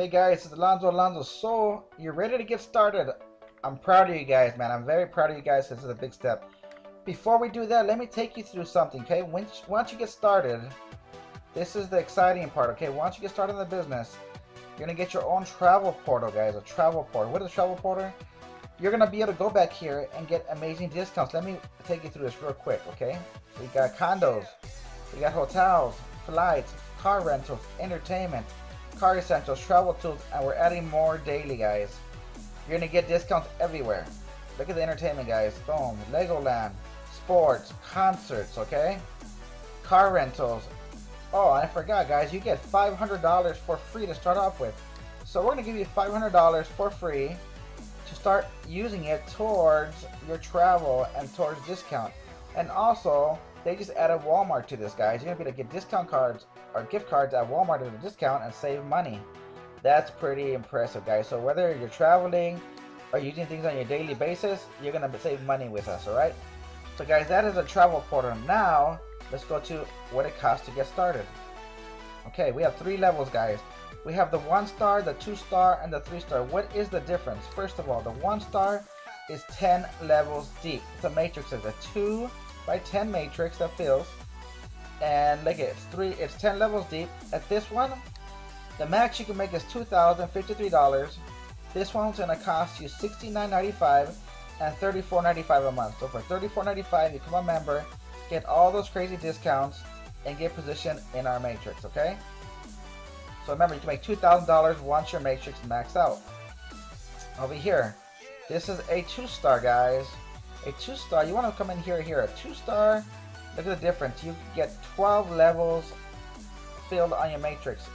Hey guys, it's Alonzo Alonzo. So, you're ready to get started. I'm proud of you guys, man. I'm very proud of you guys. This is a big step. Before we do that, let me take you through something, okay? Once, once you get started, this is the exciting part, okay? Once you get started in the business, you're gonna get your own travel portal, guys. A travel portal. What is a travel portal? You're gonna be able to go back here and get amazing discounts. Let me take you through this real quick, okay? We got condos, we got hotels, flights, car rentals, entertainment, car essentials, travel tools, and we're adding more daily, guys. You're gonna get discounts everywhere. Look at the entertainment, guys. Boom, Legoland, sports, concerts, okay? Car rentals. Oh, I forgot, guys. You get $500 for free to start off with. So we're gonna give you $500 for free to start using it towards your travel and towards discount. And also, they just added Walmart to this, guys. You're gonna be able to get discount cards or gift cards at Walmart at a discount and save money. That's pretty impressive, guys. So whether you're traveling or using things on your daily basis, you're gonna save money with us, all right? So guys, that is a travel portal. Now, let's go to what it costs to get started. Okay, we have three levels, guys. We have the one star, the two star, and the three star. What is the difference? First of all, the one star is 10 levels deep. It's a matrix. A two by 10 matrix that fills. And look, it's three. It's 10 levels deep. At this one, the max you can make is $2,053. This one's gonna cost you $69.95 and $34.95 a month. So for $34.95, you become a member, get all those crazy discounts, and get positioned in our matrix. Okay. So remember, you can make $2,000 once your matrix maxed out. Over here, this is a two-star, guys. A two-star, you want to come in here, here. A two-star, look at the difference. You get 12 levels filled on your matrix.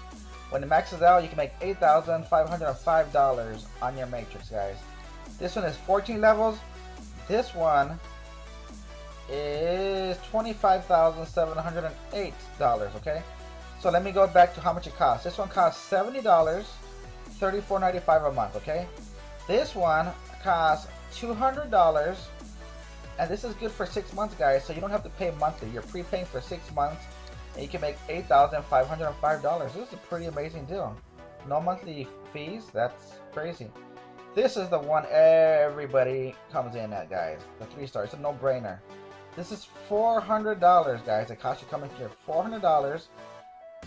When it maxes out, you can make $8,505 on your matrix, guys. This one is 14 levels. This one is $25,708, okay? So let me go back to how much it costs. This one costs $70, $34.95 a month, okay? This one costs $200, and this is good for six months, guys, so you don't have to pay monthly. You're prepaying for six months, and you can make $8,505. This is a pretty amazing deal. No monthly fees, that's crazy. This is the one everybody comes in at, guys. The three stars, it's a no-brainer. This is $400, guys. It costs you coming here $400.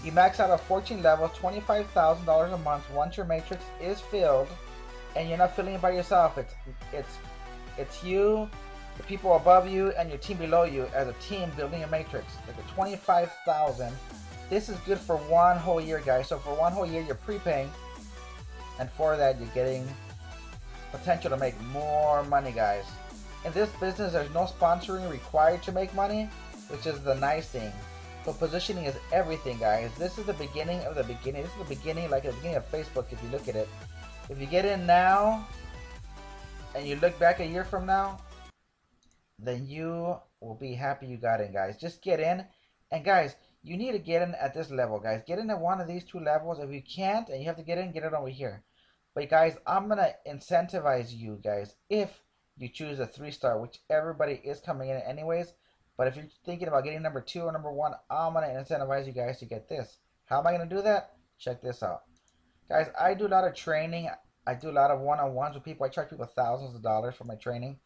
You max out at 14 levels, $25,000 a month once your matrix is filled, and you're not filling it by yourself. It's it's it's you, the people above you, and your team below you as a team building a matrix. Like a 25,000. This is good for one whole year, guys. So for one whole year, you're prepaying, and for that, you're getting potential to make more money, guys. In this business, there's no sponsoring required to make money, which is the nice thing. But positioning is everything, guys. This is the beginning of the beginning. This is the beginning, like the beginning of Facebook, if you look at it. If you get in now, and you look back a year from now, then you will be happy you got in, guys. Just get in. And guys, you need to get in at this level, guys. Get in at one of these two levels. If you can't, and you have to get in, get it over here. But guys, I'm going to incentivize you, guys, if you choose a three star, which everybody is coming in anyways. But if you're thinking about getting number two or number one, I'm going to incentivize you guys to get this. How am I going to do that? Check this out. Guys, I do a lot of training. I do a lot of one-on-ones with people. I charge people thousands of dollars for my training.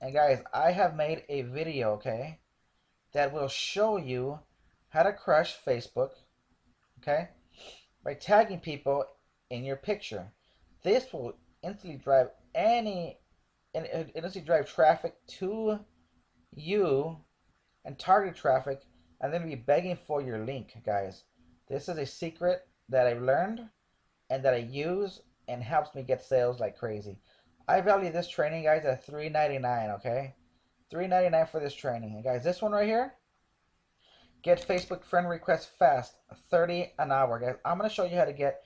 And guys, I have made a video, okay, that will show you how to crush Facebook, okay, by tagging people in your picture. This will instantly drive any, and instantly drive traffic to you and target traffic and then be begging for your link, guys. This is a secret that I've learned and that I use and helps me get sales like crazy. I value this training, guys, at $3.99, okay? $3.99 for this training. And guys, this one right here, get Facebook friend requests fast, 30 an hour, guys. I'm going to show you how to get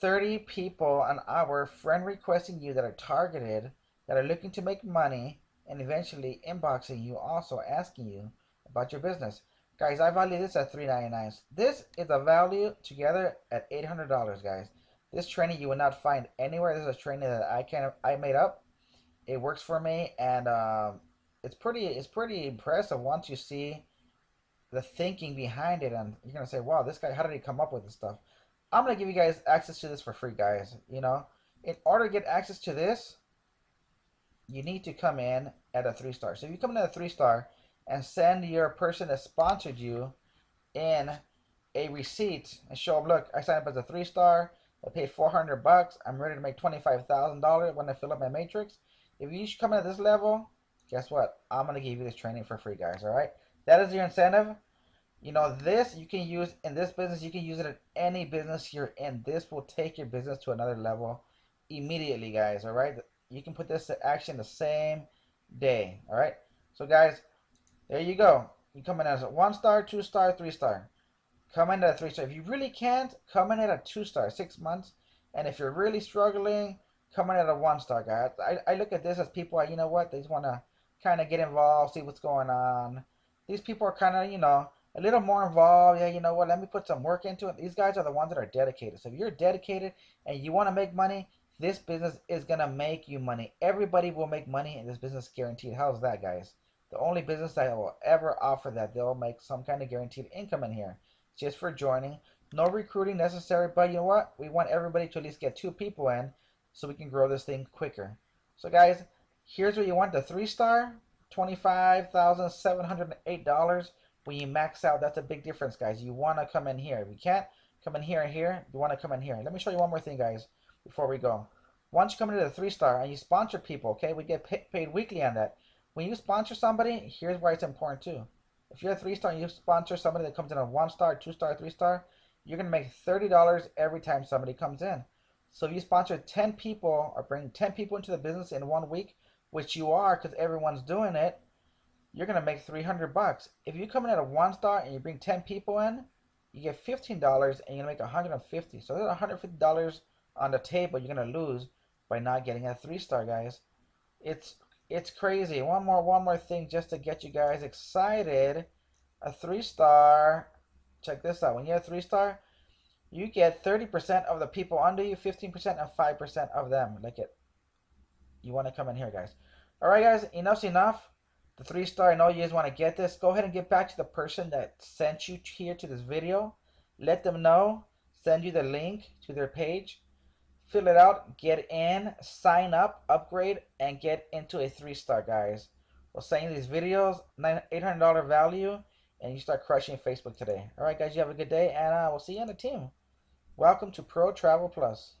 30 people an hour friend requesting you that are targeted, that are looking to make money, and eventually inboxing you, also asking you about your business. Guys, I value this at $3.99. This is a value together at $800, guys. This training you will not find anywhere. This is a training that I can I made up. It works for me, and uh, it's pretty it's pretty impressive once you see the thinking behind it, and you're gonna say, "Wow, this guy, how did he come up with this stuff?" I'm gonna give you guys access to this for free, guys. You know, in order to get access to this, you need to come in at a three star. So if you come in at a three star and send your person that sponsored you in a receipt and show them, look, I signed up as a three star. I paid 400 bucks. I'm ready to make $25,000 when I fill up my matrix. If you should come in at this level, guess what? I'm going to give you this training for free, guys. All right. That is your incentive. You know, this you can use in this business. You can use it in any business you're in. This will take your business to another level immediately, guys. All right. You can put this to action the same day. All right. So, guys, there you go. You come in as a one star, two star, three star. Come in at a three star. If you really can't, come in at a two star, six months. And if you're really struggling, come in at a one star, guys. I, I look at this as people, you know what, they just want to kind of get involved, see what's going on. These people are kind of, you know, a little more involved. Yeah, you know what? Let me put some work into it. These guys are the ones that are dedicated. So if you're dedicated and you want to make money, this business is gonna make you money. Everybody will make money in this business, guaranteed. How's that, guys? The only business that will ever offer that they'll make some kind of guaranteed income in here, just for joining. No recruiting necessary, but you know what? We want everybody to at least get two people in, so we can grow this thing quicker. So, guys, here's what you want: the three star, twenty-five thousand seven hundred eight dollars when you max out, that's a big difference, guys. You want to come in here. If you can't come in here and here, you want to come in here. Let me show you one more thing, guys, before we go. Once you come into the three star and you sponsor people, okay, we get paid weekly on that. When you sponsor somebody, here's why it's important too. If you're a three star and you sponsor somebody that comes in a one star, two star, three star, you're gonna make thirty dollars every time somebody comes in. So if you sponsor ten people or bring ten people into the business in one week, which you are because everyone's doing it, you're gonna make 300 bucks. If you come in at a one star and you bring 10 people in, you get $15 and you're gonna make 150. So there's 150 dollars on the table you're gonna lose by not getting a three star, guys. It's it's crazy. One more one more thing just to get you guys excited. A three star. Check this out. When you have three star, you get 30% of the people under you, 15% and 5% of them. Like it. You want to come in here, guys. All right, guys. Enough's enough the three star. I know you guys want to get this. Go ahead and get back to the person that sent you here to this video. Let them know. Send you the link to their page. Fill it out. Get in. Sign up. Upgrade. And get into a three star, guys. We'll send these videos. $800 value. And you start crushing Facebook today. All right, guys. You have a good day. And uh, we'll see you on the team. Welcome to Pro Travel Plus.